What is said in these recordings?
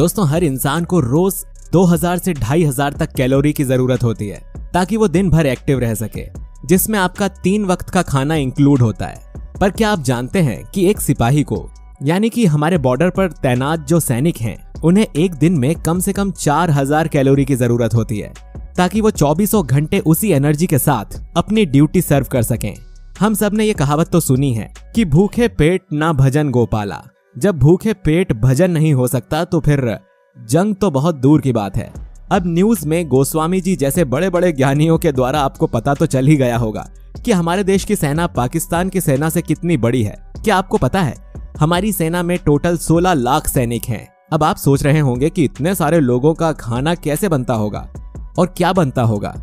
दोस्तों, हर इंसान को रोज 2000 से 2500 तक कैलोरी की ज़रूरत होती है, ताकि वो दिन भर एक्टिव रह सके, जिसमें आपका तीन वक्त का खाना इंक्लूड होता है। पर क्या आप जानते हैं कि एक सिपाही को, यानी कि हमारे बॉर्डर पर तैनात जो सैनिक हैं, उन्हें एक दिन में कम से कम 4000 कैलोरी की ज़रूरत होती है, ताकि वो चौबीसों घंटे उसी एनर्जी के साथ अपनी ड्यूटी सर्व कर सकें। हम सबने ये कहावत तो सुनी है कि, भूखे पेट ना भजन गोपाला। जब भूखे पेट भजन नहीं हो सकता तो फिर जंग तो बहुत दूर की बात है। अब न्यूज़ में गोस्वामी जी जैसे बड़े बड़े ज्ञानियों के द्वारा आपको पता तो चल ही गया होगा कि हमारे देश की सेना पाकिस्तान की सेना से कितनी बड़ी है। क्या आपको पता है? हमारी सेना में टोटल 16 लाख सैनिक हैं। अब आप सोच रहे होंगे कि इतने सारे लोगों का खाना कैसे बनता होगा और क्या बनता होगा?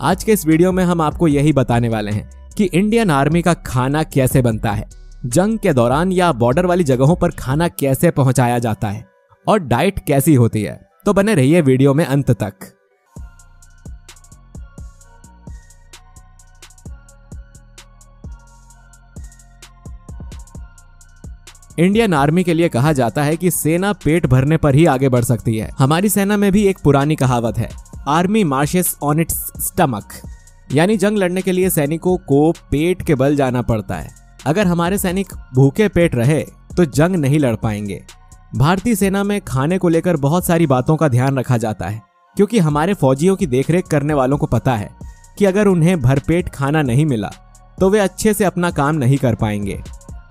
आज के इस वीडियो में हम आपको यही बताने वाले हैं कि इंडियन आर्मी का खाना कैसे बनता है। जंग के दौरान या बॉर्डर वाली जगहों पर खाना कैसे पहुँचाया जाता है और डाइट कैसी होती है तो बने रहिए वीडियो में अंत तक। इंडियन आर्मी के लिए कहा जाता है कि सेना पेट भरने पर ही आगे बढ़ सकती है। हमारी सेना में भी एक पुरानी कहावत है, army marches on its stomach. यानी जंग लड़ने के लिए सैनिकों को पेट के बल जाना पड़ता है। अगर हमारे सैनिक भूखे पेट रहे तो जंग नहीं लड़ पाएँगे। भारतीय सेना में खाने को लेकर बहुत सारी बातों का ध्यान रखा जाता है, क्योंकि हमारे फौजियों की देखरेख करने वालों को पता है कि अगर उन्हें भरपेट खाना नहीं मिला तो वे अच्छे से अपना काम नहीं कर पाएँगे।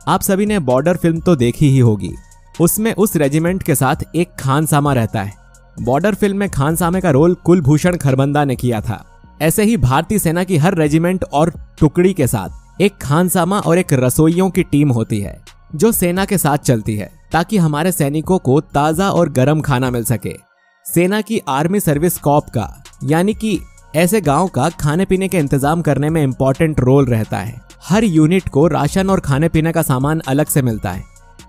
आप सभी ने बॉर्डर फ़िल्म तो देखी ही होगी। उसमें उस रेजिमेंट के साथ एक खानसामा रहता है। बॉर्डर फ़िल्म में खानसामे का रोल कुलभूषण खरबंदा ने किया था। ऐसे ही भारतीय सेना की हर रेजिमेंट और टुकड़ी के साथ एक खानसामा और एक रसोइयों की टीम होती है, जो सेना के साथ चलती है, ताकि हमारे सैनिकों को ताज़ा और गर्म खाना मिल सके। सेना की आर्मी सर्विस कॉप का, यानी कि ऐसे गाँव का खाने पीने के इंतज़ाम करने में इम्पोर्टेंट रोल रहता है। हर यूनिट को राशन और खाने पीने का सामान अलग से मिलता है।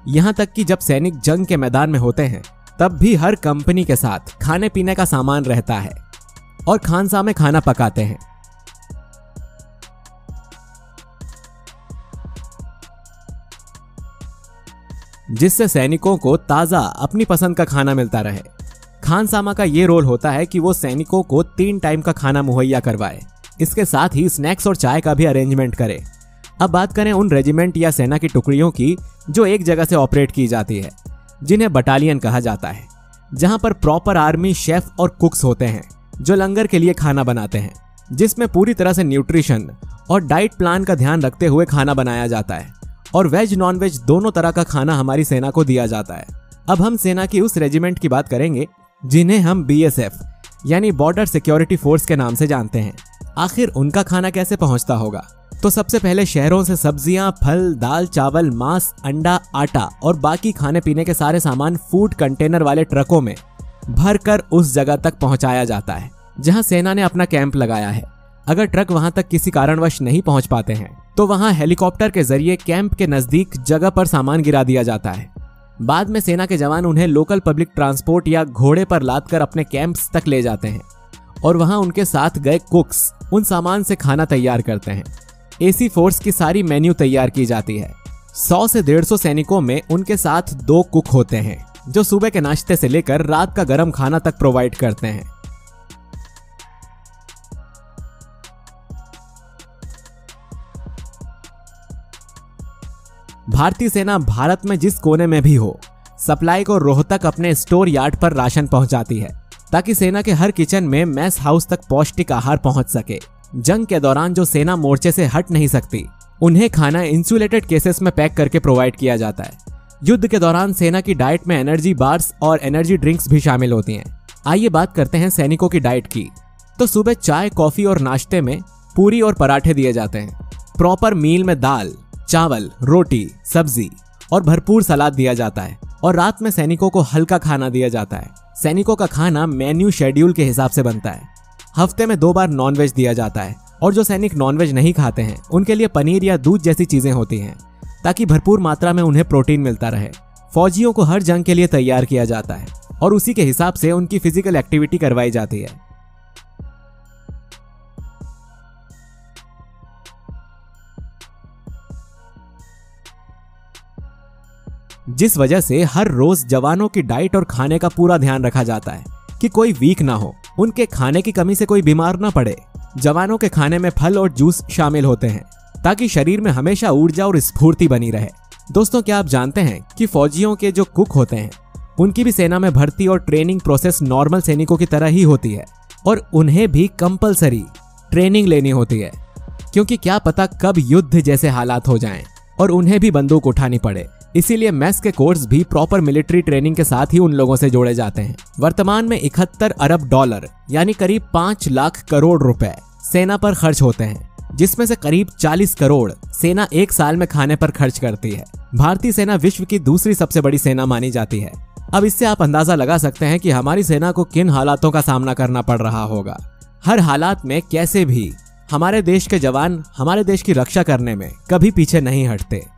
यहाँ तक कि जब सैनिक जंग के मैदान में होते हैं, तब भी हर कंपनी के साथ खाने पीने का सामान रहता है, और खानसा में खाना पकाते हैं। जिससे सैनिकों को ताज़ा अपनी पसंद का खाना मिलता रहे। खान सामा का ये रोल होता है कि वो सैनिकों को तीन टाइम का खाना मुहैया करवाए। इसके साथ ही स्नैक्स और चाय का भी अरेंजमेंट करे। अब बात करें उन रेजिमेंट या सेना की टुकड़ियों की, जो एक जगह से ऑपरेट की जाती है, जिन्हें बटालियन कहा जाता है, जहाँ पर प्रॉपर आर्मी शेफ और कुक्स होते हैं, जो लंगर के लिए खाना बनाते हैं, जिसमें पूरी तरह से न्यूट्रिशन और डाइट प्लान का ध्यान रखते हुए खाना बनाया जाता है। और वेज नॉन वेज दोनों तरह का खाना हमारी सेना को दिया जाता है। अब हम सेना की उस रेजिमेंट की बात करेंगे, जिन्हें हम बीएसएफ यानी बॉर्डर सिक्योरिटी फोर्स के नाम से जानते हैं। आखिर उनका खाना कैसे पहुँचता होगा? तो सबसे पहले शहरों से सब्ज़ियाँ, फल, दाल, चावल, मांस, अंडा, आटा और बाकी खाने पीने के सारे सामान फ़ूड कंटेनर वाले ट्रकों में भरकर उस जगह तक पहुँचाया जाता है, जहाँ सेना ने अपना कैंप लगाया है। अगर ट्रक वहाँ तक किसी कारणवश नहीं पहुँच पाते हैं तो वहाँ हेलीकॉप्टर के ज़रिए कैंप के नज़दीक जगह पर सामान गिरा दिया जाता है। बाद में सेना के जवान उन्हें लोकल पब्लिक ट्रांसपोर्ट या घोड़े पर लाद कर अपने कैंप्स तक ले जाते हैं और वहाँ उनके साथ गए कुक्स उन सामान से खाना तैयार करते हैं। एसी फोर्स की सारी मेन्यू तैयार की जाती है। सौ से डेढ़ सौ सैनिकों में उनके साथ दो कुक होते हैं, जो सुबह के नाश्ते से लेकर रात का गर्म खाना तक प्रोवाइड करते हैं। भारतीय सेना भारत में जिस कोने में भी हो, सप्लाई को रोहतक अपने स्टोर यार्ड पर राशन पहुंचाती है, ताकि सेना के हर किचन में मैस हाउस तक पौष्टिक आहार पहुँच सके। जंग के दौरान जो सेना मोर्चे से हट नहीं सकती, उन्हें खाना इंसुलेटेड केसेस में पैक करके प्रोवाइड किया जाता है। युद्ध के दौरान सेना की डाइट में एनर्जी बार्स और एनर्जी ड्रिंक्स भी शामिल होती हैं। आइए बात करते हैं सैनिकों की डाइट की। तो सुबह चाय, कॉफ़ी और नाश्ते में पूरी और पराठे दिए जाते हैं। प्रॉपर मील में दाल। चावल, रोटी, सब्ज़ी और भरपूर सलाद दिया जाता है और रात में सैनिकों को हल्का खाना दिया जाता है। सैनिकों का खाना मेन्यू शेड्यूल के हिसाब से बनता है। हफ़्ते में दो बार नॉनवेज दिया जाता है और जो सैनिक नॉनवेज नहीं खाते हैं, उनके लिए पनीर या दूध जैसी चीज़ें होती हैं, ताकि भरपूर मात्रा में उन्हें प्रोटीन मिलता रहे। फौजियों को हर जंग के लिए तैयार किया जाता है और उसी के हिसाब से उनकी फ़िज़िकल एक्टिविटी करवाई जाती है। जिस वजह से हर रोज जवानों की डाइट और खाने का पूरा ध्यान रखा जाता है कि कोई वीक ना हो, उनके खाने की कमी से कोई बीमार ना पड़े। जवानों के खाने में फल और जूस शामिल होते हैं, ताकि शरीर में हमेशा ऊर्जा और स्फूर्ति बनी रहे। दोस्तों, क्या आप जानते हैं कि फौजियों के जो कुक होते हैं, उनकी भी सेना में भर्ती और ट्रेनिंग प्रोसेस नॉर्मल सैनिकों की तरह ही होती है, और उन्हें भी कंपलसरी ट्रेनिंग लेनी होती है। क्योंकि क्या पता कब युद्ध जैसे हालात हो जाएँ, और उन्हें भी बंदूक उठानी पड़े। इसीलिए मैस के कोर्स भी प्रॉपर मिलिट्री ट्रेनिंग के साथ ही उन लोगों से जोड़े जाते हैं। वर्तमान में इकहत्तर अरब डॉलर, यानी करीब पाँच लाख करोड़ रुपए, सेना पर खर्च होते हैं, जिसमें से करीब 40 करोड़ सेना एक साल में खाने पर खर्च करती है। भारतीय सेना विश्व की दूसरी सबसे बड़ी सेना मानी जाती है। अब इससे आप अंदाज़ा लगा सकते हैं कि हमारी सेना को किन हालातों का सामना करना पड़ रहा होगा। हर हालात में कैसे भी, हमारे देश के जवान, हमारे देश की रक्षा करने में कभी पीछे नहीं हटते।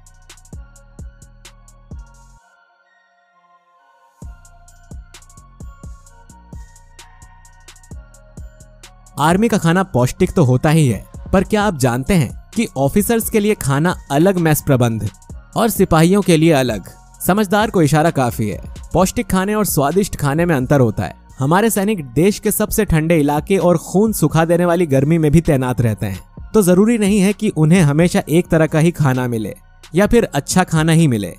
आर्मी का खाना पौष्टिक तो होता ही है, पर क्या आप जानते हैं कि ऑफिसर्स के लिए खाना अलग मैस प्रबंध और सिपाहियों के लिए अलग? समझदार को इशारा काफ़ी है। पौष्टिक खाने और स्वादिष्ट खाने में अंतर होता है। हमारे सैनिक देश के सबसे ठंडे इलाके और खून सुखा देने वाली गर्मी में भी तैनात रहते हैं। तो ज़रूरी नहीं है कि उन्हें हमेशा एक तरह का ही खाना मिले, या फिर अच्छा खाना ही मिले।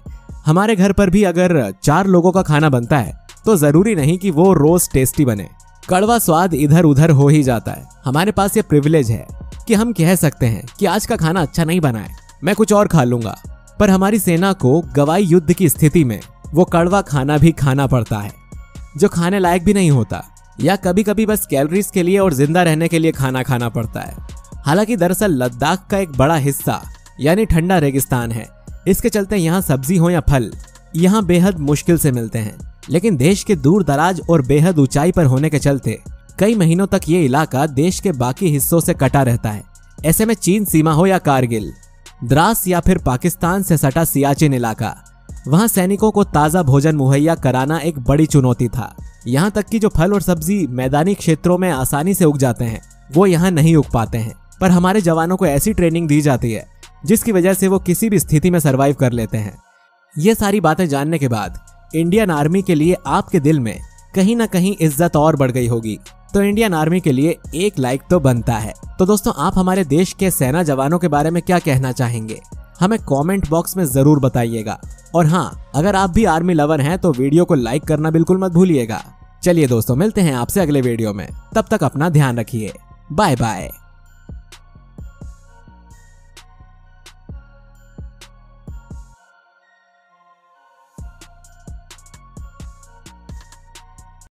हमारे घर पर भी अगर चार लोगों का खाना बनता है तो ज़रूरी नहीं कि वो रोज टेस्टी बने। कड़वा स्वाद इधर उधर हो ही जाता है। हमारे पास ये प्रिविलेज है कि हम कह सकते हैं कि आज का खाना अच्छा नहीं बना है। मैं कुछ और खा लूँगा। पर हमारी सेना को गवाई युद्ध की स्थिति में वो कड़वा खाना भी खाना पड़ता है, जो खाने लायक भी नहीं होता, या कभी कभी बस कैलोरीज के लिए और ज़िंदा रहने के लिए खाना खाना पड़ता है। हालाँकि दरअसल लद्दाख का एक बड़ा हिस्सा, यानी ठंडा रेगिस्तान है। इसके चलते यहाँ सब्ज़ी हो या फल, यहाँ बेहद मुश्किल से मिलते हैं। लेकिन देश के दूर दराज और बेहद ऊंचाई पर होने के चलते, कई महीनों तक ये इलाका देश के बाकी हिस्सों से कटा रहता है। ऐसे में चीन सीमा हो या कारगिल, द्रास या फिर पाकिस्तान से सटा सियाचिन इलाका, वहाँ सैनिकों को ताज़ा भोजन मुहैया कराना एक बड़ी चुनौती था। यहाँ तक कि जो फल और सब्ज़ी मैदानी क्षेत्रों में आसानी से उग जाते हैं, वो यहाँ नहीं उग पाते हैं। पर हमारे जवानों को ऐसी ट्रेनिंग दी जाती है, जिसकी वजह से वो किसी भी स्थिति में सरवाइव कर लेते हैं। ये सारी बातें जानने के बाद इंडियन आर्मी के लिए आपके दिल में कहीं ना कहीं इज़्ज़त और बढ़ गई होगी। तो इंडियन आर्मी के लिए एक लाइक तो बनता है। तो दोस्तों, आप हमारे देश के सेना जवानों के बारे में क्या कहना चाहेंगे? हमें कमेंट बॉक्स में ज़रूर बताइएगा। और हाँ अगर आप भी आर्मी लवर हैं तो वीडियो को लाइक करना बिल्कुल मत भूलिएगा। चलिए दोस्तों, मिलते हैं आपसे अगले वीडियो में। तब तक अपना ध्यान रखिए। Bye bye